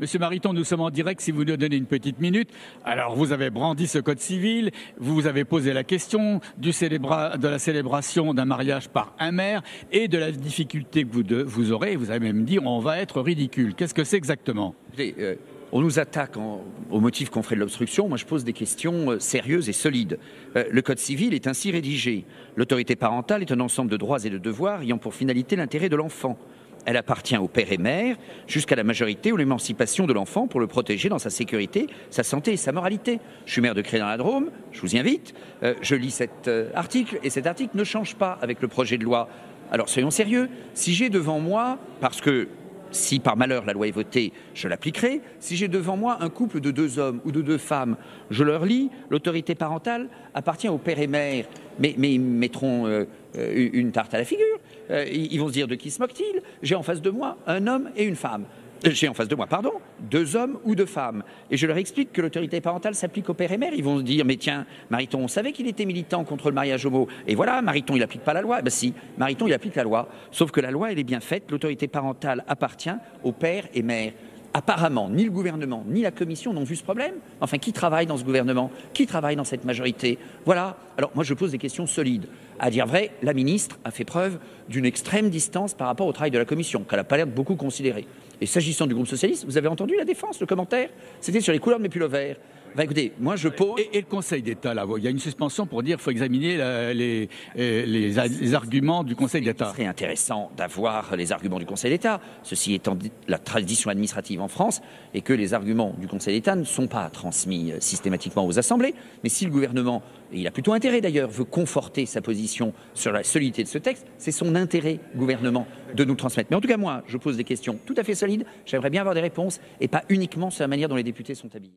Monsieur Mariton, nous sommes en direct si vous nous donnez une petite minute. Alors, vous avez brandi ce code civil, vous avez posé la question de la célébration d'un mariage par un maire et de la difficulté que vous, vous aurez. Vous avez même dit on va être ridicule. Qu'est-ce que c'est exactement? Euh, on nous attaque au motif qu'on ferait de l'obstruction. Moi, je pose des questions euh, sérieuses et solides. Euh, le Code civil est ainsi rédigé. L'autorité parentale est un ensemble de droits et de devoirs ayant pour finalité l'intérêt de l'enfant. Elle appartient au père et mère jusqu'à la majorité ou l'émancipation de l'enfant pour le protéger dans sa sécurité, sa santé et sa moralité. Je suis maire de Cré dans la Drôme, je vous y invite. je lis cet article et cet article ne change pas avec le projet de loi. Alors soyons sérieux. Si j'ai devant moi, parce que si par malheur la loi est votée, je l'appliquerai. Si j'ai devant moi un couple de deux hommes ou de deux femmes, je leur lis, l'autorité parentale appartient au père et mère. Mais, ils mettront euh, une tarte à la figure. Euh, ils vont se dire de qui se moque-t-il? J'ai en face de moi un homme et une femme. Euh, j'ai en face de moi, pardon, deux hommes ou deux femmes. Et je leur explique que l'autorité parentale s'applique au père et mère. Ils vont se dire, mais tiens, Mariton, on savait qu'il était militant contre le mariage homo. Et voilà, Mariton, il n'applique pas la loi. Ben si, Mariton, il applique la loi. Sauf que la loi, elle est bien faite. L'autorité parentale appartient au père et mère. Apparemment, ni le gouvernement, ni la commission n'ont vu ce problème. Enfin, qui travaille dans ce gouvernement? Qui travaille dans cette majorité? Voilà. Alors, moi, je pose des questions solides. À dire vrai, la ministre a fait preuve d'une extrême distance par rapport au travail de la commission, qu'elle n'a pas l'air de beaucoup considérer. Et s'agissant du groupe socialiste, vous avez entendu la défense, le commentaire? C'était sur les couleurs de mes pullovers. verts. Ben écoutez, moi je pose. Et, le Conseil d'État, là, il y a une suspension pour dire qu'il faut examiner les, les, arguments du Conseil d'État. Ce serait intéressant d'avoir les arguments du Conseil d'État. Ceci étant la tradition administrative en France et que les arguments du Conseil d'État ne sont pas transmis euh, systématiquement aux assemblées. Mais si le gouvernement, et il a plutôt intérêt d'ailleurs, veut conforter sa position sur la solidité de ce texte, c'est son intérêt, gouvernement, de nous transmettre. Mais en tout cas, moi, je pose des questions tout à fait solides. J'aimerais bien avoir des réponses et pas uniquement sur la manière dont les députés sont habillés.